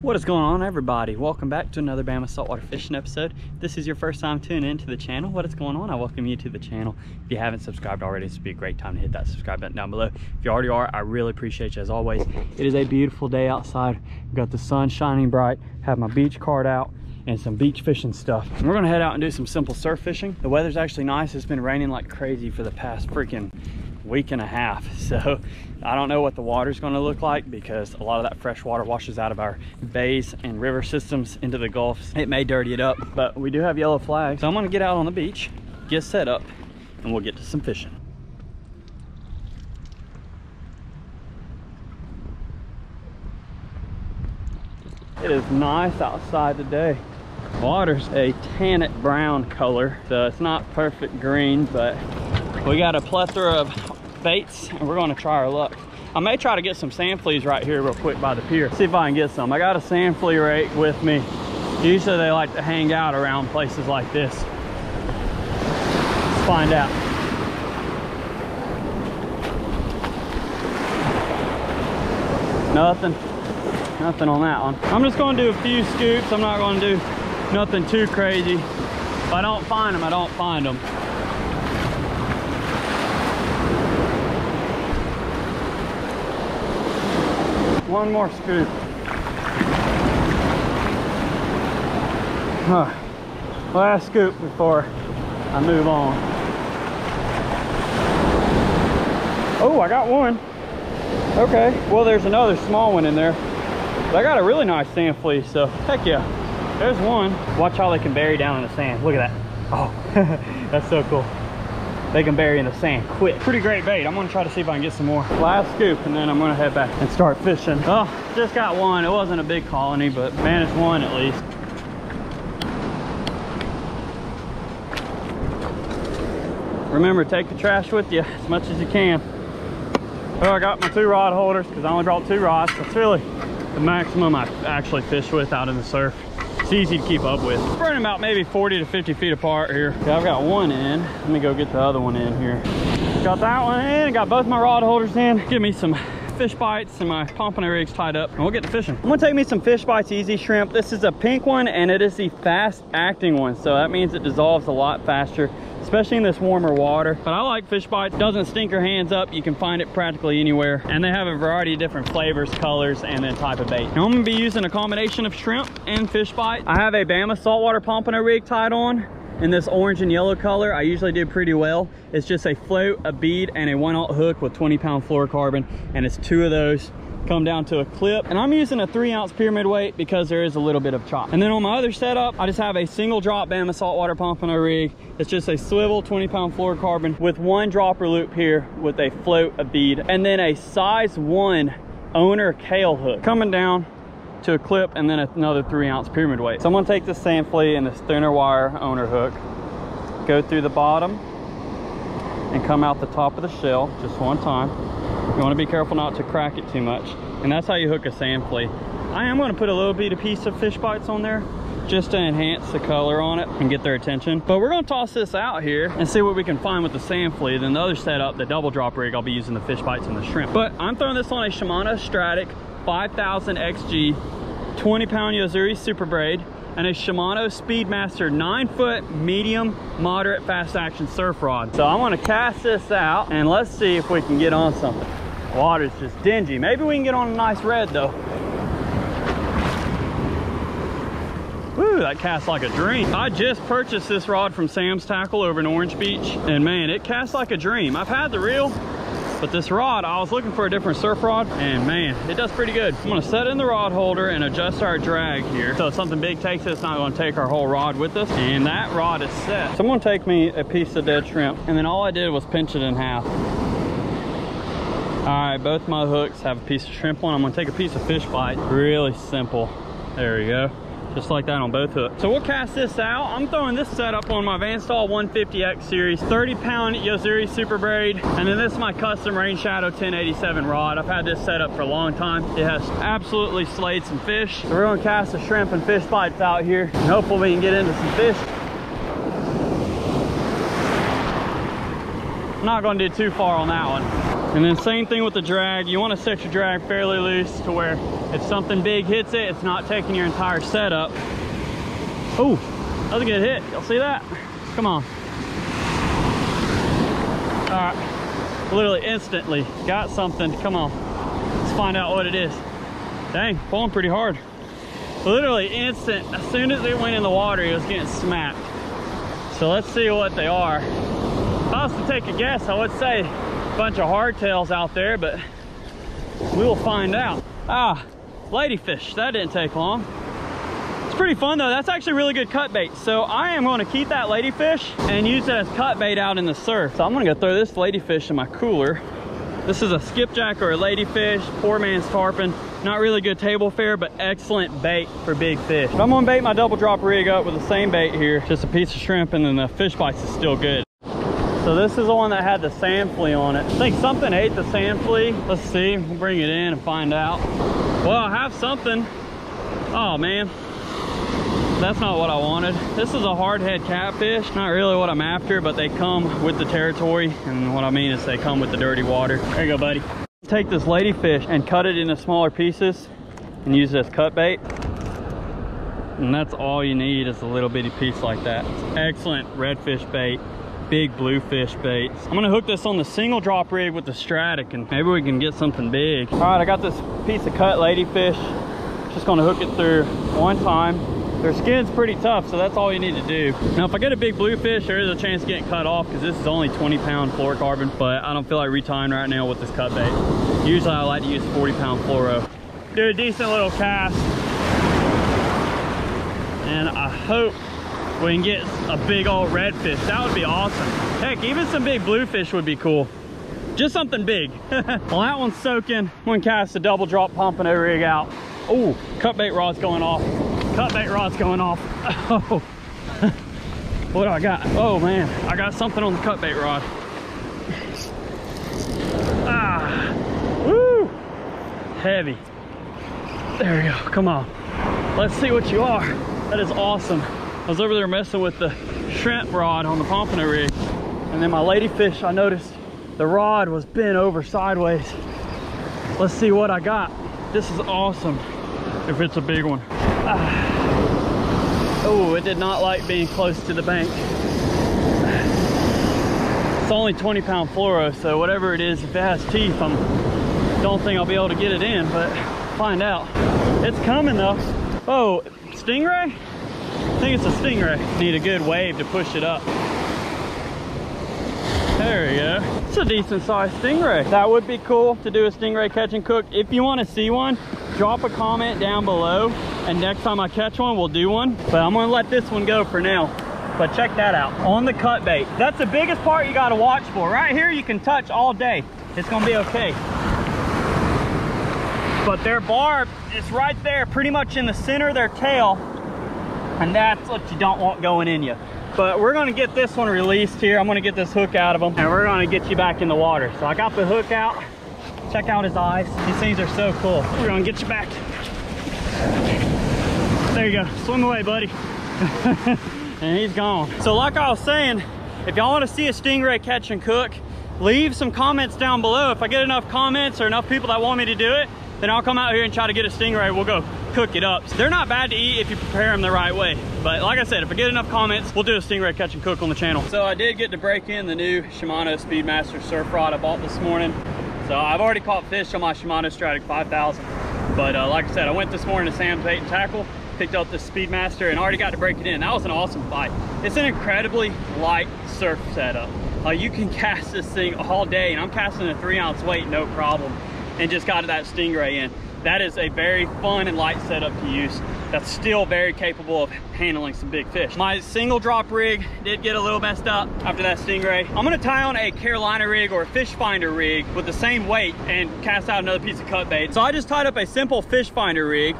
What is going on everybody? Welcome back to another Bama Saltwater Fishing episode. If this is your first time tuning into the channel, what is going on? I welcome you to the channel. If you haven't subscribed already, this would be a great time to hit that subscribe button down below. If you already are, I really appreciate you as always. It is a beautiful day outside. We've got the sun shining bright, have my beach card out, and some beach fishing stuff. And we're gonna head out and do some simple surf fishing. The weather's actually nice. It's been raining like crazy for the past freaking week and a half. So I don't know what the water's gonna look like because a lot of that fresh water washes out of our bays and river systems into the gulfs. It may dirty it up, but we do have yellow flags. So I'm gonna get out on the beach, get set up, and we'll get to some fishing. It is nice outside today. Water's a tannic brown color, so it's not perfect green, but we got a plethora of baits and we're gonna try our luck. I may try to get some sand fleas right here real quick by the pier. See if I can get some. I got a sand flea rake with me. Usually they like to hang out around places like this. Let's find out. Nothing. Nothing on that one. I'm just gonna do a few scoops. I'm not gonna do nothing too crazy. If I don't find them, I don't find them. One more scoop. Huh. Last scoop before I move on. Oh, I got one. Okay, well there's another small one in there. But I got a really nice sand flea, so heck yeah. There's one. Watch how they can bury down in the sand. Look at that. Oh, that's so cool they can bury in the sand quick. Pretty great bait. I'm gonna try to see if I can get some more. Last scoop, and then I'm gonna head back and start fishing. Oh, just got one. It wasn't a big colony, but managed one at least. Remember, take the trash with you as much as you can. Well, I got my two rod holders because I only brought two rods. That's really the maximum I actually fish with out in the surf it's easy to keep up with. Burning about maybe 40 to 50 feet apart here. Okay, I've got one in. Let me go get the other one in here. Got that one in, got both my rod holders in. Give me some fish bites and my pompano rigs tied up and we'll get to fishing. I'm gonna take me some fish bites easy shrimp. This is a pink one and it is the fast acting one. So that means it dissolves a lot faster especially in this warmer water. But I like fish bites. Doesn't stink your hands up. You can find it practically anywhere. And they have a variety of different flavors, colors, and then type of bait. Now I'm gonna be using a combination of shrimp and fish bite. I have a Bama saltwater pompano rig tied on in this orange and yellow color i usually do pretty well it's just a float a bead and a one aught hook with 20 pound fluorocarbon and it's two of those come down to a clip and i'm using a three ounce pyramid weight because there is a little bit of chop and then on my other setup i just have a single drop bama saltwater pompano rig it's just a swivel 20 pound fluorocarbon with one dropper loop here with a float a bead and then a size one owner kale hook coming down to a clip and then another three ounce pyramid weight. So I'm gonna take this sand flea and this thinner wire owner hook, go through the bottom and come out the top of the shell just one time. You wanna be careful not to crack it too much. And that's how you hook a sand flea. I am gonna put a little bit of piece of fish bites on there just to enhance the color on it and get their attention. But we're gonna toss this out here and see what we can find with the sand flea. Then the other setup, the double drop rig, I'll be using the fish bites and the shrimp. But I'm throwing this on a Shimano Stradic 5000 XG 20 pound Yo-Zuri Super Braid and a Shimano Speedmaster 9 foot medium moderate fast action surf rod. So I'm gonna cast this out and let's see if we can get on something. Water's just dingy. Maybe we can get on a nice red though. Woo, that casts like a dream. I just purchased this rod from Sam's Tackle over in Orange Beach and man, it casts like a dream. I've had the reel but this rod, I was looking for a different surf rod and man, it does pretty good. I'm gonna set in the rod holder and adjust our drag here. So if something big takes it, it's not gonna take our whole rod with us. And that rod is set. So I'm gonna take me a piece of dead shrimp and then all I did was pinch it in half. All right, both my hooks have a piece of shrimp on. I'm gonna take a piece of fish bite. Really simple. There we go just like that on both hooks. So we'll cast this out. I'm throwing this setup on my Van Staal 150X series, 30 pound Yo-Zuri Super Braid. And then this is my custom Rain Shadow 1087 rod. I've had this set up for a long time. It has absolutely slayed some fish. So we're gonna cast the shrimp and fish bites out here. And hopefully we can get into some fish. I'm not gonna do too far on that one. And then same thing with the drag. You want to set your drag fairly loose to where if something big hits it, it's not taking your entire setup. Oh, that was a good hit. Y'all see that? Come on. All right, literally instantly got something. Come on, let's find out what it is. Dang, pulling pretty hard. Literally instant, as soon as it went in the water, it was getting smacked. So let's see what they are. If I was to take a guess, I would say bunch of hardtails out there, but we will find out. Ah, ladyfish, that didn't take long. It's pretty fun though. That's actually really good cut bait. So I am going to keep that ladyfish and use it as cut bait out in the surf. So I'm gonna go throw this ladyfish in my cooler. This is a skipjack or a ladyfish, poor man's tarpon. Not really good table fare, but excellent bait for big fish. I'm gonna bait my double drop rig up with the same bait here, just a piece of shrimp and then the fish bites is still good. So this is the one that had the sand flea on it. I think something ate the sand flea. Let's see, we'll bring it in and find out. Well, I have something. Oh man, that's not what I wanted. This is a hardhead catfish. Not really what I'm after, but they come with the territory. And what I mean is they come with the dirty water. There you go, buddy. Take this ladyfish and cut it into smaller pieces and use it as cut bait. And that's all you need is a little bitty piece like that. Excellent redfish bait, big bluefish baits. I'm gonna hook this on the single drop rig with the Stradic and maybe we can get something big. All right, I got this piece of cut ladyfish. Just gonna hook it through one time their skin's pretty tough, so that's all you need to do. Now, if I get a big bluefish, there is a chance of getting cut off because this is only 20 pound fluorocarbon, but I don't feel like retying right now with this cut bait. Usually I like to use 40 pound fluoro. Do a decent little cast. And I hope we can get a big old redfish. That would be awesome. Heck, even some big bluefish would be cool. Just something big. well, that one's soaking. I'm gonna cast a double drop pompano rig out. Oh, cut bait rod's going off cut bait rod's going off. Oh, what do I got? Oh man, I got something on the cut bait rod. Ah, woo, heavy. There we go, come on. Let's see what you are. That is awesome. I was over there messing with the shrimp rod on the pompano rig. And then my ladyfish, I noticed the rod was bent over sideways. Let's see what I got. This is awesome if it's a big one. Ah. Oh, it did not like being close to the bank. It's only 20 pound fluoro, so whatever it is, if it has teeth, I don't think I'll be able to get it in, but find out. It's coming though. Oh, stingray? I think it's a stingray. Need a good wave to push it up. There we go. It's a decent sized stingray. That would be cool to do a stingray catch and cook. If you want to see one, drop a comment down below and next time I catch one, we'll do one. But I'm gonna let this one go for now. But check that out, on the cut bait. That's the biggest part you gotta watch for. Right here, you can touch all day. It's gonna be okay. But their barb is right there, pretty much in the center of their tail. And that's what you don't want going in you. But we're gonna get this one released here. I'm gonna get this hook out of him and we're gonna get you back in the water. So I got the hook out. Check out his eyes. These things are so cool. We're gonna get you back. There you go, swim away, buddy. and he's gone. So like I was saying, if y'all wanna see a stingray catch and cook, leave some comments down below. If I get enough comments or enough people that want me to do it, then I'll come out here and try to get a stingray. We'll go cook it up. So they're not bad to eat if you prepare them the right way. But like I said, if I get enough comments, we'll do a stingray catch and cook on the channel. So I did get to break in the new Shimano Speedmaster surf rod I bought this morning. So I've already caught fish on my Shimano Stradic 5000. But uh, like I said, I went this morning to Sam's and Tackle picked up the Speedmaster and already got to break it in. That was an awesome fight. It's an incredibly light surf setup. Uh, you can cast this thing all day and I'm casting a three ounce weight, no problem. And just got that Stingray in. That is a very fun and light setup to use. That's still very capable of handling some big fish. My single drop rig did get a little messed up after that Stingray. I'm gonna tie on a Carolina rig or a fish finder rig with the same weight and cast out another piece of cut bait. So I just tied up a simple fish finder rig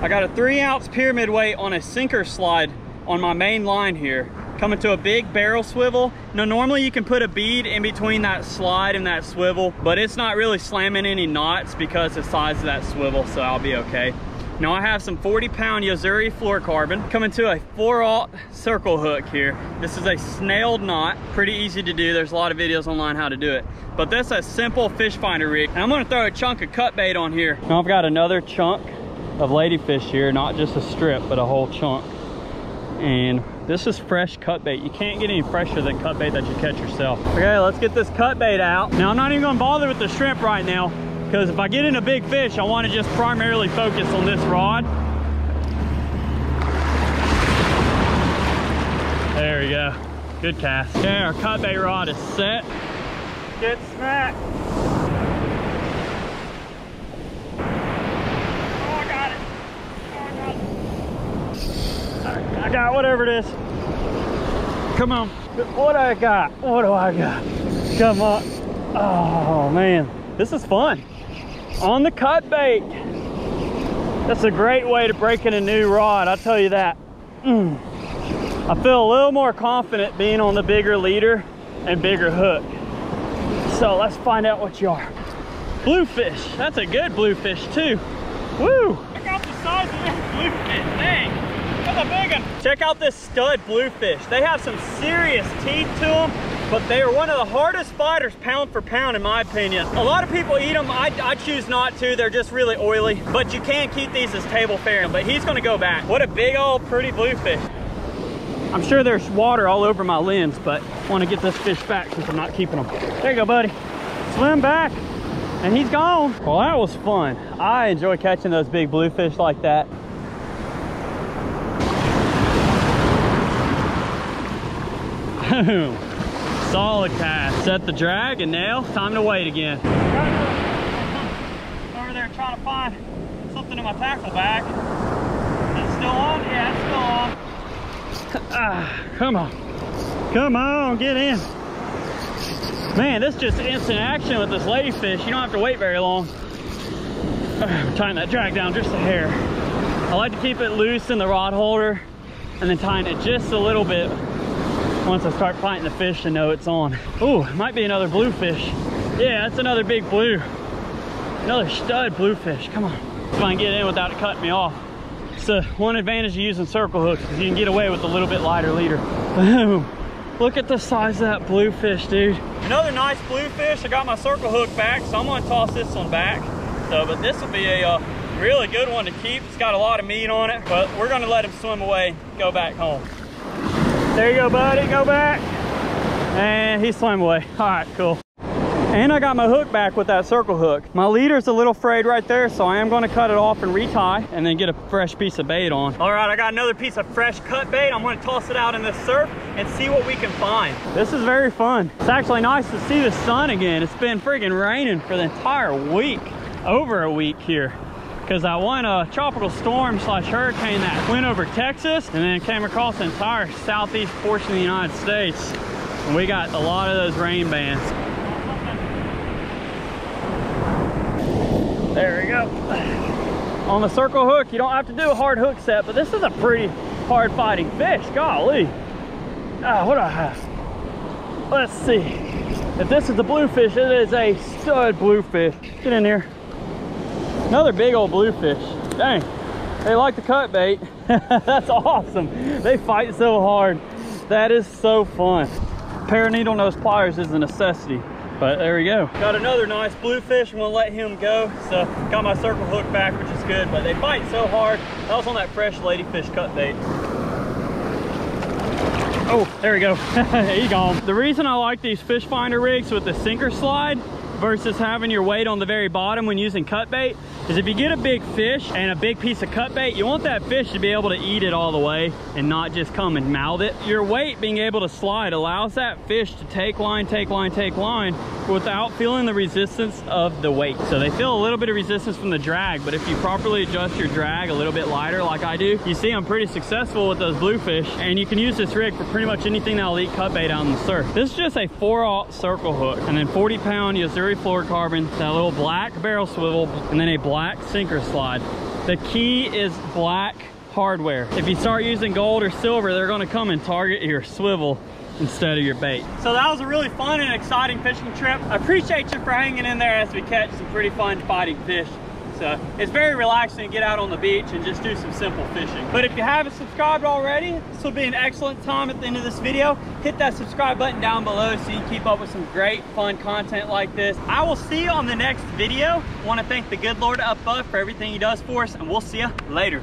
I got a three ounce pyramid weight on a sinker slide on my main line here coming to a big barrel swivel. Now normally you can put a bead in between that slide and that swivel, but it's not really slamming any knots because the size of that swivel, so I'll be okay. Now I have some 40 pound Yo-Zuri fluorocarbon coming to a 4 circle hook here. This is a snelled knot, pretty easy to do. There's a lot of videos online how to do it. But this is a simple fish finder rig. And I'm gonna throw a chunk of cut bait on here. Now I've got another chunk of ladyfish here, not just a strip, but a whole chunk. And this is fresh cut bait. You can't get any fresher than cut bait that you catch yourself. Okay, let's get this cut bait out. Now I'm not even gonna bother with the shrimp right now because if I get in a big fish, I wanna just primarily focus on this rod. There we go, good cast. Okay, our cut bait rod is set. Get smacked. Oh, I got it. Oh, I got it. I got whatever it is. Come on. What I got? What do I got? Come on. Oh man, this is fun. On the cut bait. That's a great way to break in a new rod, I'll tell you that. Mm. I feel a little more confident being on the bigger leader and bigger hook. So let's find out what you are. Bluefish, that's a good bluefish too. Woo! Check out the size of this bluefish, dang. That's a big one. Check out this stud bluefish. They have some serious teeth to them, but they are one of the hardest fighters pound for pound in my opinion. A lot of people eat them, I, I choose not to. They're just really oily, but you can keep these as table fare, but he's gonna go back. What a big old pretty bluefish. I'm sure there's water all over my lens, but I want to get this fish back since I'm not keeping them. There you go, buddy. Swim back, and he's gone. Well, that was fun. I enjoy catching those big bluefish like that. Boom. Solid cast. Set the drag and nail. Time to wait again. Over there trying to find something in my tackle bag. Is it still on? Yeah, it's still on. Ah, come on. Come on, get in. Man, this is just instant action with this ladyfish. You don't have to wait very long. Uh, tying that drag down just a hair. I like to keep it loose in the rod holder and then tying it just a little bit once I start fighting the fish and know it's on. Oh, might be another bluefish. Yeah, that's another big blue. Another stud bluefish, come on. If I can get in without it cutting me off. So one advantage of using circle hooks is you can get away with a little bit lighter leader. Boom. Look at the size of that bluefish, dude. Another nice bluefish. I got my circle hook back, so I'm gonna toss this one back. So, but this will be a uh, really good one to keep. It's got a lot of meat on it, but we're gonna let him swim away, go back home. There you go, buddy, go back. And he swam away. All right, cool. And I got my hook back with that circle hook. My leader's a little frayed right there, so I am gonna cut it off and retie and then get a fresh piece of bait on. All right, I got another piece of fresh cut bait. I'm gonna toss it out in the surf and see what we can find. This is very fun. It's actually nice to see the sun again. It's been freaking raining for the entire week, over a week here because I won a tropical storm slash hurricane that went over Texas and then came across the entire southeast portion of the United States. And we got a lot of those rain bands. There we go. On the circle hook, you don't have to do a hard hook set, but this is a pretty hard fighting fish, golly. Ah, what do I have? Let's see. If this is a bluefish, it is a stud bluefish. Get in here. Another big old bluefish. Dang, they like the cut bait. That's awesome. They fight so hard. That is so fun. Pair of needle nose pliers is a necessity. But there we go. Got another nice bluefish. I'm gonna let him go. So got my circle hook back, which is good. But they fight so hard. That was on that fresh ladyfish cut bait. Oh, there we go. he gone. The reason I like these fish finder rigs with the sinker slide versus having your weight on the very bottom when using cut bait is if you get a big fish and a big piece of cut bait, you want that fish to be able to eat it all the way and not just come and mouth it. Your weight being able to slide allows that fish to take line, take line, take line without feeling the resistance of the weight. So they feel a little bit of resistance from the drag, but if you properly adjust your drag a little bit lighter like I do, you see I'm pretty successful with those bluefish and you can use this rig for pretty much anything that'll eat cut bait in the surf. This is just a 4-aught circle hook and then 40 pound Yo-Zuri fluorocarbon, that little black barrel swivel, and then a black sinker slide. The key is black hardware. If you start using gold or silver, they're gonna come and target your swivel instead of your bait. So that was a really fun and exciting fishing trip. I appreciate you for hanging in there as we catch some pretty fun fighting fish. So it's very relaxing to get out on the beach and just do some simple fishing. But if you haven't subscribed already, this will be an excellent time at the end of this video. Hit that subscribe button down below so you can keep up with some great fun content like this. I will see you on the next video. I want to thank the good Lord up above for everything he does for us and we'll see you later.